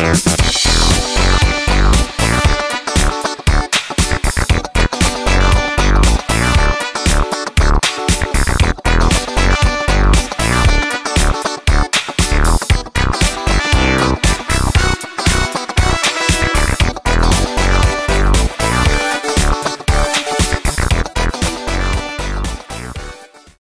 Yeah.